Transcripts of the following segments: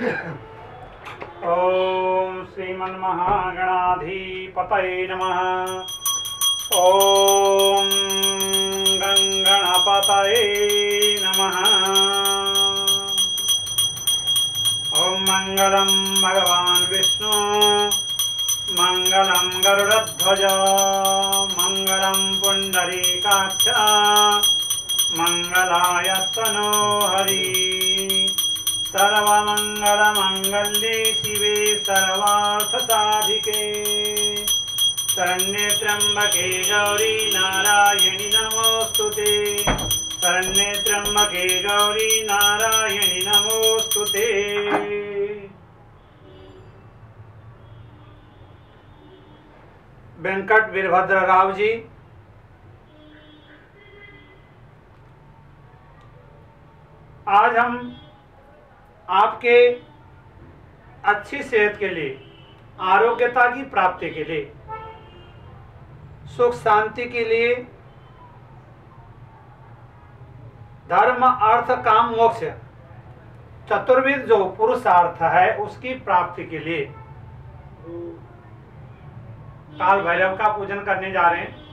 ॐ श्रीमन्महागणाधिपतये नमः। ॐ गङ्गणपतये नमः। ॐ मङ्गलं भगवान् विष्णु, मङ्गलं गरुडध्वज, मङ्गलं पुण्डरीकाक्ष मङ्गलायस्तनो हरि सर्वमङ्गलमङ्गल्ये शिवे सर्वार्थसाधिके। शरण्ये त्र्यम्बके गौरी नारायणि नमोऽस्तु ते। शरण्ये त्र्यम्बके गौरी नारायणि नमोऽस्तु ते। वेंकट वीरभद्र राव जी। आज हम आपके अच्छी सेहत के लिए, आरोग्यता की प्राप्ति के लिए, सुख शांति के लिए, धर्म, अर्थ, काम, मोक्ष, चतुर्विध जो पुरुषार्थ है, उसकी प्राप्ति के लिए। काल भैरव का पूजन करने जा रहे हैं।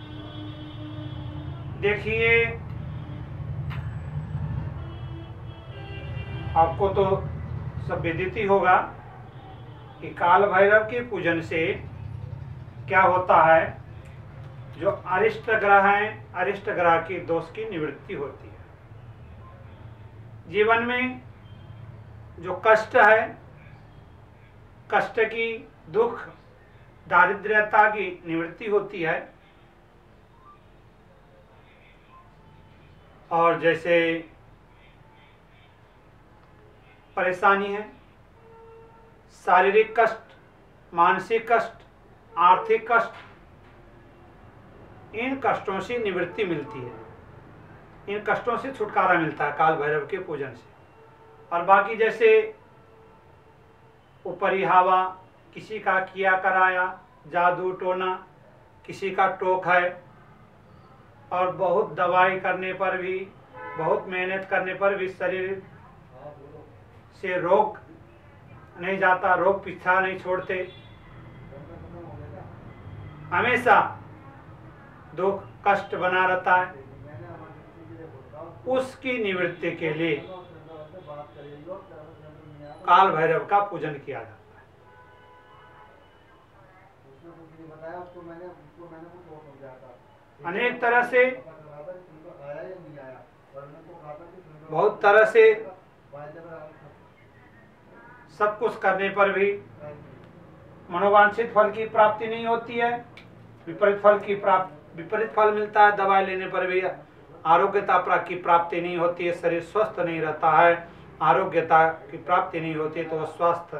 देखिए आपको तो सब विदित ही होगा कि काल भैरव के पूजन से क्या होता है, जो अरिष्ट ग्रह हैं, अरिष्ट ग्रह के दोष की निवृत्ति होती है। जीवन में जो कष्ट है, कष्ट की दुख दारिद्रता की निवृत्ति होती है, और जैसे परेशानी है। शारीरिक कष्ट, मानसिक कष्ट, आर्थिक कष्ट, इन कष्टों से निवृत्ति मिलती है। इन कष्टों से छुटकारा मिलता है काल भैरव के पूजन से। और बाकी जैसे ऊपरी हवा, किसी का किया कराया, जादू टोना, किसी का टोक है, और बहुत दवाई करने पर भी, बहुत मेहनत करने पर भी शरीर से रोग नहीं जाता रोग पीछा नहीं छोड़ते। हमेशा दुख, कष्ट बना रहता है। उसकी निवृत्ति के लिए काल भैरव का पूजन किया जाता है। अनेक तरह से बहुत तरह से सब कुछ करने पर भी मनोवांछित फल की प्राप्ति नहीं होती है। विपरीत फल की प्राप्त, विपरीत फल मिलता है, दवाई लेने पर भी आरोग्यता की प्राप्ति नहीं होती है, शरीर स्वस्थ नहीं रहता है। आरोग्यता की प्राप्ति नहीं होती तो स्वस्थ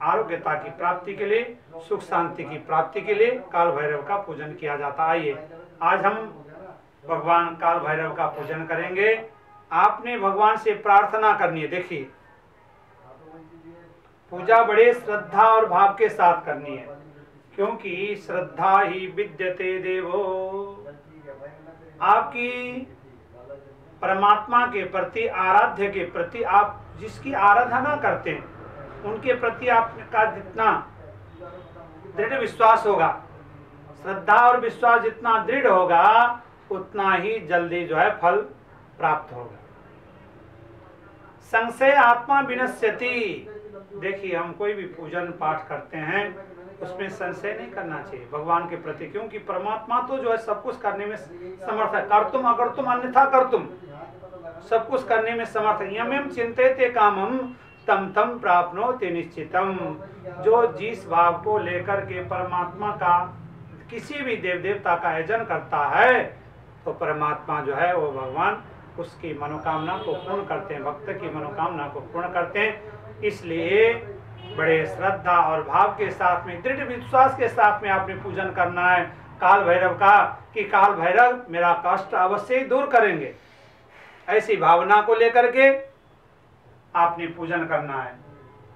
आरोग्यता की प्राप्ति के लिए, सुख शांति की प्राप्ति के लिए काल भैरव का पूजन किया जाता है। आइए, आज हम भगवान काल भैरव का पूजन करेंगे। आपने भगवान से प्रार्थना करनी है, देखिए। पूजा बड़े श्रद्धा और भाव के साथ करनी है। क्योंकि श्रद्धा ही विद्यते देवो। आपकी परमात्मा के प्रति, आराध्य के प्रति आप जिसकी आराधना करते हैं, उनके प्रति आपका जितना दृढ़ विश्वास होगा, श्रद्धा और विश्वास जितना दृढ़ होगा, उतना ही जल्दी जो है फल प्राप्त होगा। संशय आत्मा विनश्यति। देखिए, हम कोई भी पूजन पाठ करते हैं, उसमें संशय नहीं करना चाहिए। भगवान के प्रति, क्योंकि परमात्मा तो जो है सब कुछ करने में समर्थ है। कर तुम, अगर तुम, अन्यथा कर तुम। सब कुछ करने में समर्थ है। यम चिंतित कामम, तम तम प्राप्नो ते निश्चितम। जो जिस भाव को लेकर के परमात्मा का, किसी भी देव देवता का आयोजन करता है तो परमात्मा जो है वो भगवान, उसकी मनोकामना को पूर्ण करते हैं। भक्त की मनोकामना को पूर्ण करते हैं। इसलिए बड़े श्रद्धा और भाव के साथ में, दृढ़ विश्वास के साथ में आपने पूजन करना है। काल भैरव का, कि काल भैरव मेरा कष्ट अवश्य दूर करेंगे। ऐसी भावना को लेकर के आपने पूजन करना है।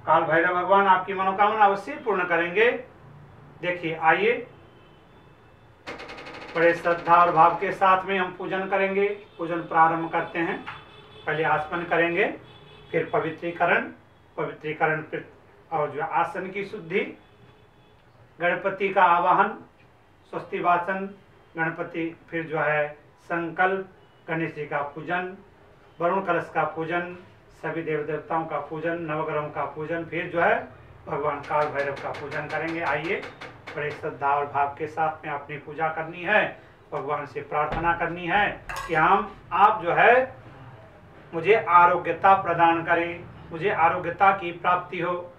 काल भैरव भगवान आपकी मनोकामना अवश्य पूर्ण करेंगे। देखिए, आइए। बड़े श्रद्धा और भाव के साथ में हम पूजन करेंगे। पूजन प्रारंभ करते हैं। पहले आसमन करेंगे, फिर पवित्रीकरण पवित्रीकरण और जो आसन की शुद्धि, गणपति का आवाहन स्वस्ति वाचन गणपति फिर जो है संकल्प, गणेश जी का पूजन, वरुण कलश का पूजन, सभी देव देवताओं का पूजन, नवग्रहों का पूजन, फिर जो है भगवान काल भैरव का पूजन करेंगे। आइए, बड़े श्रद्धा और भाव के साथ में अपनी पूजा करनी है, भगवान से प्रार्थना करनी है कि हम, आप जो है मुझे आरोग्यता प्रदान करें। मुझे आरोग्यता की प्राप्ति हो।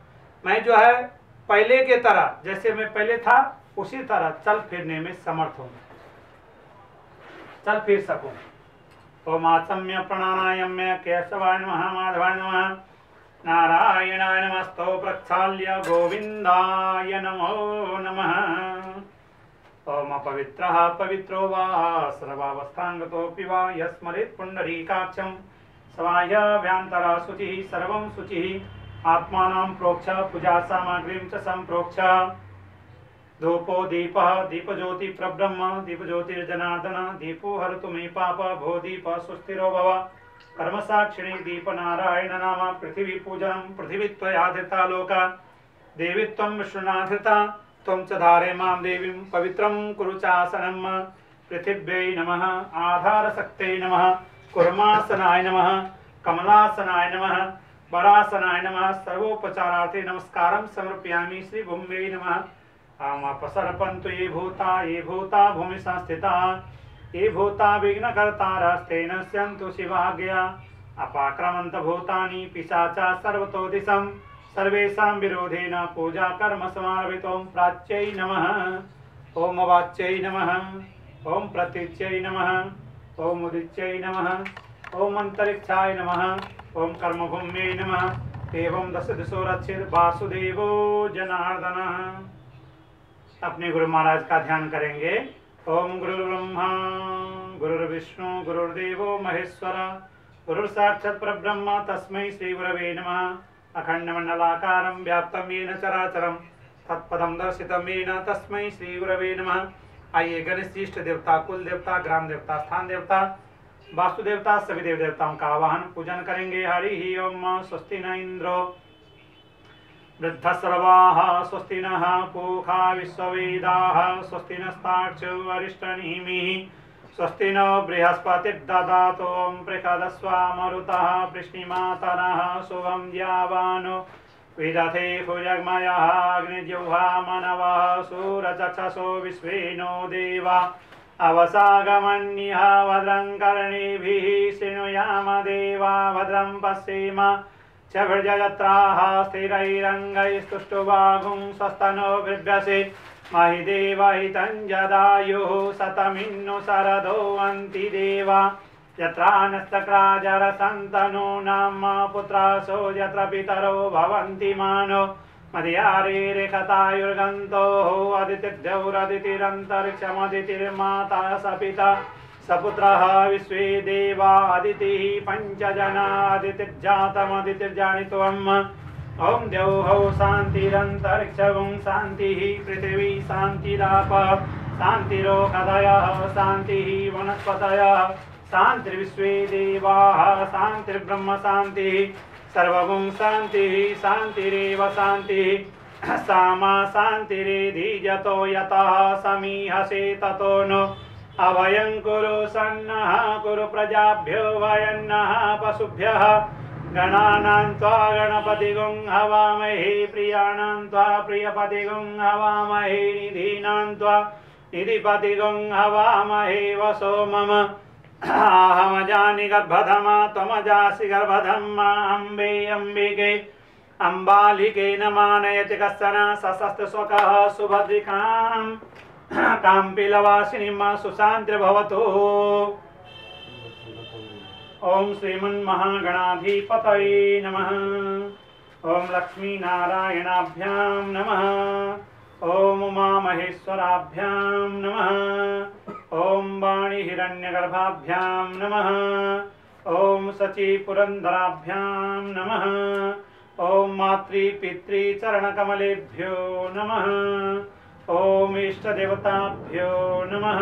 मैं जो है, पहले के तरह, जैसे मैं पहले था, उसी तरह चल फिरने में समर्थ हूँ। चल फिर सकूँ। ओमासम्य प्रणानायम्य केशवाय नमः माधवाय नमः नारायणाय नमस्तो प्रक्षाल्य गोविन्दाय नमो नमः। ओम पवित्रः पवित्रो वा सर्वावस्थाङ्गतोऽपि वा यस्मरेत् पुण्डरीकाक्षं सवाय व्यान्तरा शुचिः सर्वं शुचिः। आत्मानां प्रोक्ष, पूजा सामग्रीं च सम्प्रोक्ष। धूपो दीप दीप ज्योति प्रब्रह्म दीप हरतु मे पाप, भो दीप सुस्थिरो भव। कर्म साक्षिणी दीप नारायण नाम, पृथ्वी पूजनम पृथ्वी त्वयाधिता लोका। देवी त्वं विष्णुनाधिता, त्वं च धारे माँ देवीं पवित्रं कुरु चासनम् पृथिव्यै नमः, आधारशक्त्यै नमः। कुर्मासनाय नमः, कमलासनाय नमः, वरासनाय नमः, सर्वोपचारार्थे नमस्कारं समर्पयामि श्रीभूम्यै नमः। आमापसर्पन्तु ये भूता ये भूता भूमि संस्थिता ये भूता विघ्नकर्तारस्तेन स्यन्तु शिवाज्ञया। अपाक्रमन्त भूतानि पिशाचा सर्वतो दिशं सर्वेषां विरोधेन पूजा कर्म समारभितों प्राच्यै नमः। ॐ वाच्यै नमः ॐ प्रतीच्यै नमः। ॐ उदिच्यै नमः। ॐ अन्तरिक्षाय नमः। ॐ कर्मभूम्यै नमः। एवं दश दिशो रक्षित वासुदेवो जनार्दनः। अपने गुरु महाराज का ध्यान करेंगे। ओम गुरु ब्रह्मा गुरु विष्णु गुरुदेव महेश्वर गुरु साक्षात परब्रह्म, तस्मै श्री गुरवे नमः। अखंड मंडलाकारं व्याप्तं येन चराचरं, तत्पदं दर्शितं येन तस्मै श्री गुरवे नमः। आइए गणेश इष्ट देवता, कुल देवता, ग्राम देवता, स्थान देवता, वास्तु देवता, सभी देव देवताओं का आवाहन, पूजन करेंगे। हरि ही ओम, स्वस्ति न इंद्रो। वृद्धस्रवाः स्वस्ति नः, पूखा विश्ववेदाः स्वस्ति नस्ताक्षरिष्टनिमिः स्वस्ति नो बृहस्पतिर्ददातु ॐ पृषदस्वामरुतः वृष्णिमातरः शुभं द्यावानो विदथे भुजग्मयः अग्निजिह्वा मनवः सूरचक्षसो विश्वे नो देवा। अवसागमन्यः भद्रं कर्णिभिः शृणुयाम देवा। भद्रं पश्येम चभृजत्राः स्थिरैरङ्गैस्तुष्टुवागुं स्वस्तनो बिभ्यसे महि देवहितं जदायुः शतमिन्नु शरदो अन्ति देवा। यत्र नस्तक्राजरसन्तनो नाम पुत्रासो यत्र पितरो भवन्ति मानो। मदयारेरेखतायुर्गन्तोः अदितिर्द्यौरदितिरन्तरिक्षमदितिर्माता स पिता सपुत्रः विश्वे देवा अदितिः पञ्चजनादितिर्जातमदितिर्जानित्वम्। ॐ द्यौः शान्तिरन्तरिक्षगुं शान्तिः, पृथिवी शान्तिराप शान्तिरोषधयः शान्तिः वनस्पतयः। शान्तिर्विश्वे देवाः शान्तिर्ब्रह्म शान्तिः सर्वगुं शान्तिः, शान्तिरेव शान्तिः। सामा शान्तिरेधिजतो यतः, समीहसे ततो नो। अभयं कुरु सन्नः, कुरु प्रजाभ्यो वयन्नः पशुभ्यः। गणानां त्वा गणपतिगुं हवामहे, प्रियाणां त्वा प्रियपतिगुं हवामहे, निधीनां त्वा निधिपतिगुं हवामहे, वसो मम। अहमजानि गर्भधमा त्वमजासि गर्भधम्मा, अम्बे, अम्बिके, अम्बालिके न मानयति कश्चन सशस्त्रस्वकः सुभद्रिकाम्। काम्पिलवासिनीं सुशान्तिर्भवतु ॐ श्रीमन्महागणाधिपतये नमः। ॐ लक्ष्मीनारायणाभ्यां नमः। ॐ उमामहेश्वराभ्यां नमः। ॐ वाणीहिरण्यगर्भाभ्यां नमः। ॐ शचीपुरन्दराभ्यां नमः। ॐ मातृपितृचरणकमलेभ्यो नमः। ॐ इष्टदेवताभ्यो नमः।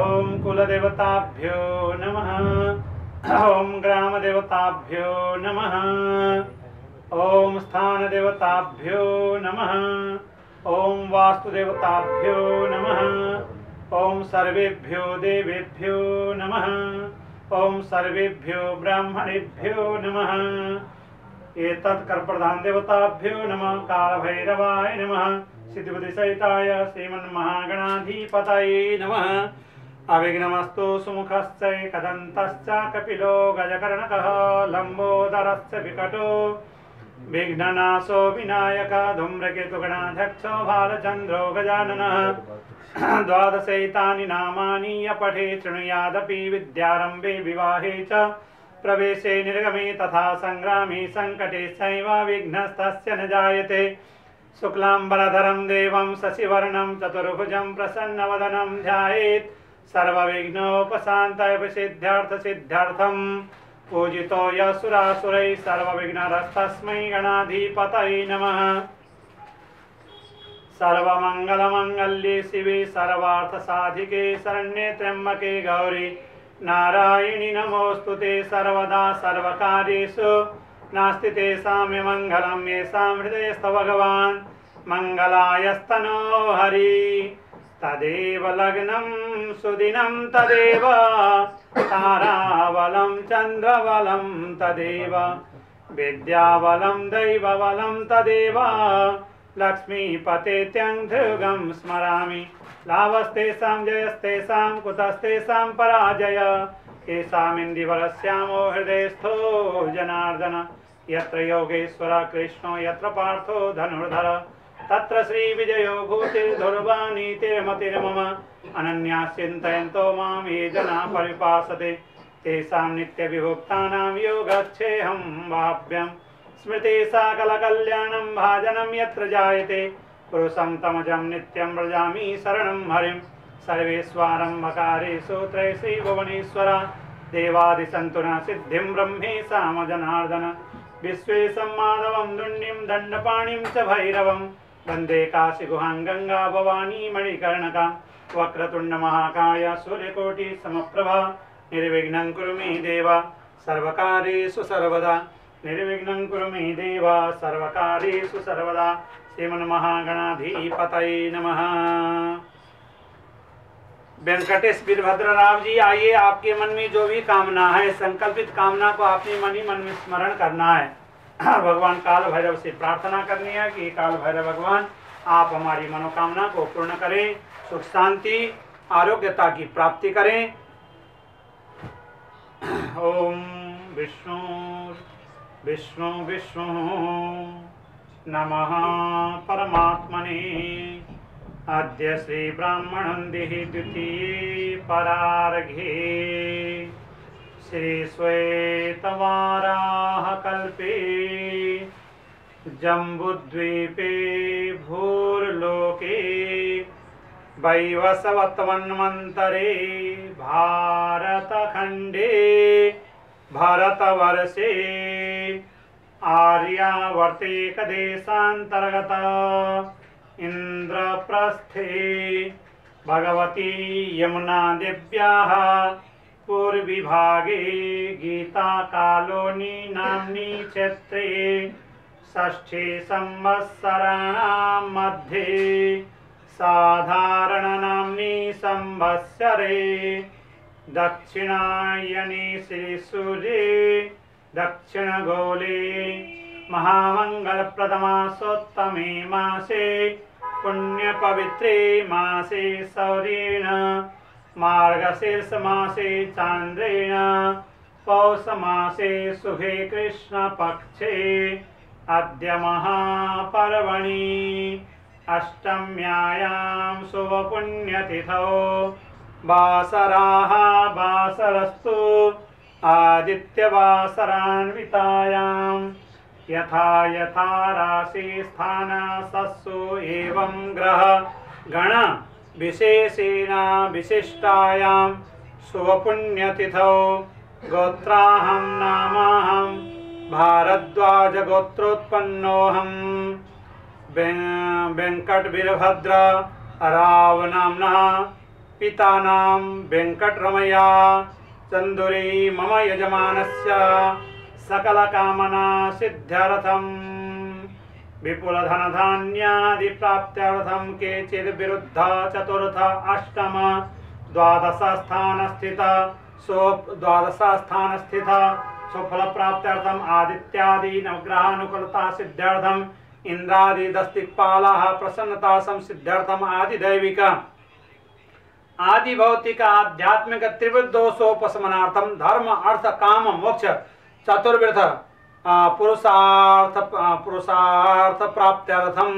ॐ कुलदेवताभ्यो नमः। ॐ ग्रामदेवताभ्यो नमः। ॐ स्थानदेवताभ्यो नमः। ॐ वास्तुदेवताभ्यो नमः। ॐ सर्वेभ्यो देवेभ्यो नमः। ॐ सर्वेभ्यो ब्राह्मणेभ्यो नमः। एतत् कर्प्रधान देवताभ्यो नमः, कालभैरवाय नमः सिद्धिबुद्धिसहिताय श्रीमन्महागणाधिपतये नमः। अविघ्नमस्तु सुमुखश्चैकदन्तश्च कपिलो गजकर्णकः, लम्बोदरश्च विकटो। विघ्ननाशो विनायक, धूम्रकेतुगणाध्यक्षो बालचन्द्रो गजाननः। द्वादशैतानि नामानि अपठे शृणुयादपि विद्यारम्भे विवाहे च प्रवेशे निर्गमे तथा सङ्ग्रामे सङ्कटे सैव विघ्नस्तस्य न जायते। शुक्लाम्बरधरं देवं शशिवर्णं चतुर्भुजं प्रसन्नवदनं ध्यायेत्। सर्वविघ्नोपशान्तयपसिद्ध्यार्थसिद्ध्यर्थं पूजितो यसुरासुरैः सर्वविघ्नरस्तस्मै गणाधिपतये नमः। सर्वमङ्गलमङ्गल्ये शिवे सर्वार्थसाधिके शरण्ये त्र्यम्बके गौरी। नारायणि नमोऽस्तु ते सर्वदा सर्वकार्येषु। नास्ति तेषां मङ्गलं येषां हृदयस्थ भगवान्। मङ्गलायस्तनो हरि। तदेव लग्नं सुदिनं तदेव ताराबलं चन्द्रबलं तदेव विद्याबलं दैवबलं तदेव लक्ष्मीपतेत्यङ्घ्रियुगं स्मरामि। लाभस्तेषां जयस्तेषां कुतस्तेषां पराजय। येषामिन्दिवरस्यामो हृदयस्थो जनार्दन। यत्र योगेश्वर कृष्णो यत्र पार्थो धनुर्धर तत्र श्रीविजयो भूतिर्धुर्वाणीतिर्मतिर्मम अनन्या चिन्तयन्तो माँ ये जना परिपासते। तेषां नित्यविभुक्तानां योगच्छेऽहं वाप्यं स्मृते सकलकल्याणं भाजनं यत्र जायते। पुरुषं तमजं नित्यं व्रजामि शरणं हरिं। सर्वेष्वारम्भकारेषु त्रयश्री भुवनेश्वर देवादिसन्तु न सिद्धिं ब्रह्मेशामजनार्दन विश्वेशं माधवं दुण्डिं दण्डपाणिं च भैरवं वंदे काशीगुहां गङ्गा भवानी मणिकर्णका, वक्रतुण्डमहाकाय सूर्यकोटिसमप्रभा, निर्विघ्नं कुरु मे देव सर्वकार्येषु सर्वदा, निर्विघ्नं कुरु मे देव सर्वकार्येषु सर्वदा, श्रीमन्महागणाधिपतये नमः। वेंकटेश वीरभद्र राव जी आइए आपके मन में जो भी कामना है, संकल्पित कामना को अपने मन ही मन में स्मरण करना है। भगवान काल भैरव से प्रार्थना करनी है कि काल भैरव भगवान, आप हमारी मनोकामना को पूर्ण करें, सुख शांति, आरोग्यता की प्राप्ति करें। ओम विष्णु विष्णु विष्णु, नमः परमात्मने। अद्य श्री श्रीब्राह्मणन्दिः द्वितीये परार्घे। श्रीश्वेतवाराहकल्पे जम्बुद्वीपे भूर्लोके वैवसवत्वन्मन्तरे भारतखण्डे भरतवर्षे आर्यावर्तेकदेशान्तर्गत इन्द्रप्रस्थे भगवती यमुनादेव्याः पूर्विभागे गीताकालोनी नाम्नी क्षेत्रे षष्ठे संवत्सराणां मध्ये साधारणनाम्नि संवत्सरे दक्षिणायने श्रीसूर्ये दक्षिणगोले महामङ्गलप्रदमासोत्तमे मासे, पुण्यपवित्रे मासे सौरेण मार्गशीर्षमासे चान्द्रेण पौषमासे शुभे कृष्णपक्षे अद्य महापर्वणि अष्टम्यायां शुभपुण्यतिथौ वासराः वासरस्तु आदित्यवासरान्वितायां यथा यथा राशिस्थानसस्सु एवं ग्रह गण विशेषेण विशिष्टायां शुभपुण्यतिथौ गोत्राहं नामाहं भारद्वाजगोत्रोत्पन्नोऽहं वेङ्कटवीरभद्र रावनाम्नः पितानां वेङ्कटरमया चन्दुरी मम यजमानस्य सकलकामना सिद्ध्यर्थम् विपुलधनधान्यादिप्राप्त्यर्थं केचिद्विरुद्ध चतुर्थ अष्टम द्वादशस्थानस्थित सो द्वादशस्थानस्थित सुफलप्राप्त्यर्थम् आदित्यादि नवग्रहानुकूलता सिद्ध्यर्थम् इन्द्रादिदस्तिक्पालाः प्रसन्नता संसिद्ध्यर्थम् आदिदैविक। आदि भौतिक आध्यात्मिक त्रिवृद्धोषोपशमनार्थम धर्म, अर्थ, काम, मोक्ष, चतुर्विध। पुरुषार्थ पुरुषार्थ प्राप्त्यर्थम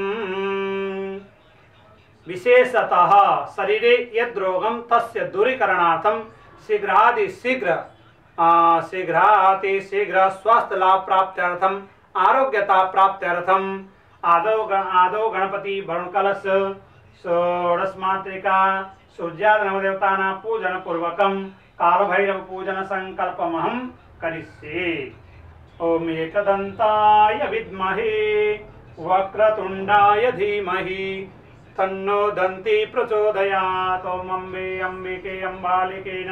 विशेषतः शरीरे यद्रोगम तस्य दूरीकरणार्थम शीघ्रादि शीघ्र शीघ्राति शीघ्र स्वास्थ्य लाभ प्राप्त्यर्थम आरोग्यता प्राप्त्यर्थम आदौ आदौ गणपति वरुण कलश षोडश मातृका सूर्यादनवदेवतानां पूजनपूर्वकं, कालभैरवपूजनसङ्कल्पमहं करिष्ये। ॐ एकदन्ताय विद्महे, वक्रतुण्डाय धीमहि। तन्नो दन्ती प्रचोदयात्। ॐ अम्बे अम्बिके अम्बालिकेन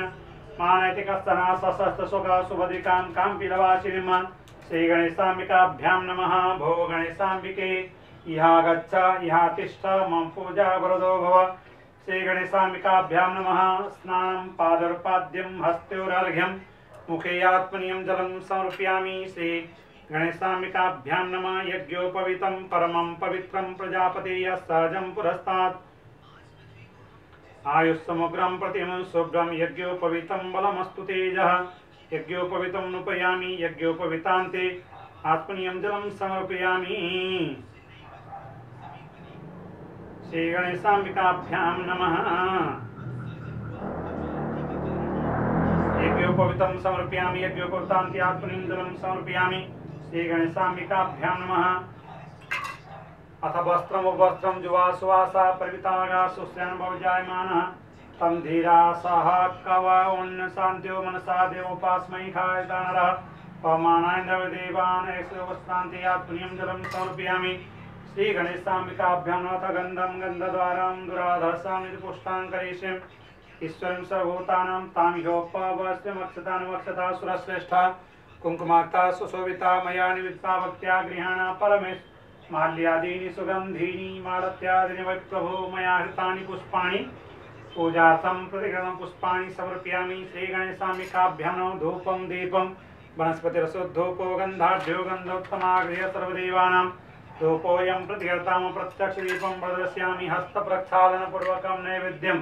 मानयति कश्चन सशस्त्रसुख शुभदिकां काम्पिलवासिनीं श्रीगणेशाम्बिकाभ्यां नमः। भो गणेशाम्बिके। इहा गच्छ, इहा तिष्ठ। मम पूजा वरदो भव। श्रीगणेशाम्बिकाभ्यां नमः। स्नानं, पादर्पाद्यं हस्त्योरार्घ्यं मुखे आत्मनीयं जलं समर्पयामि श्री गणेशाम्बिकाभ्यां नमः यज्ञोपवितं परमं पवित्रं प्रजापतेः सहजं पुरस्तात्। आयुस्समुग्रं प्रतिमं शुभ्रं यज्ञोपवितं बलमस्तु तेजः। यज्ञोपवितं नुपयामि यज्ञोपवितान्ते आत्मनीयं जलं समर्पयामि श्रीगणेशाम्बिकाभ्यां नमः। यज्ञोपवितं समर्पयामि यज्ञोपवितान्ति आत्मनिन्दनं समर्पयामि। श्रीगणेशाम्बिकाभ्यां नमः। अथ वस्त्रमुपवस्त्रं जुवासुवासा परिवितागा सुस्यानुभवजायमानः तं धीरा सह कव उन्नशान्त्यो मनसा देवोपास्मै खायदानरः पवमानाय वस्त्रान्ति आत्मनियं जलं समर्पयामि। श्री गणेशाम्बिकाभ्यां नथ गन्धं गन्धद्वारां दुराधर्षामिति पुष्टां करिष्यम्। ईश्वरं सर्वभूतानां सुरश्रेष्ठा सुशोभिता मया निवित्ता भक्त्या गृहाणा परमेश, माल्यादीनि मालत्यादीनि वै प्रभो मया हृतानि पुष्पाणि, पूजार्थं प्रतिगृहं पुष्पाणि समर्पयामि श्रीगणेशाम्बिकाभ्यां नमो धूपं, दीपं, वनस्पतिरसोद्धूपो गन्धाढ्यो गन्धोत्तमागृह सर्वदेवानां धूपोऽयं प्रतिहर्ताम प्रत्यक्षदीपं प्रदर्शयामि, हस्तप्रक्षालनपूर्वकं नैवेद्यं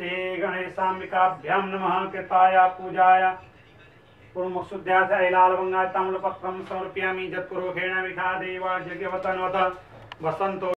श्रीगणेशाम्बिकाभ्यां नमः कृताय पूजाय। ताम्रपत्रं समर्पयामि। यत्पुरोखेण विखादेव यज्ञवतन्वत वसन्तो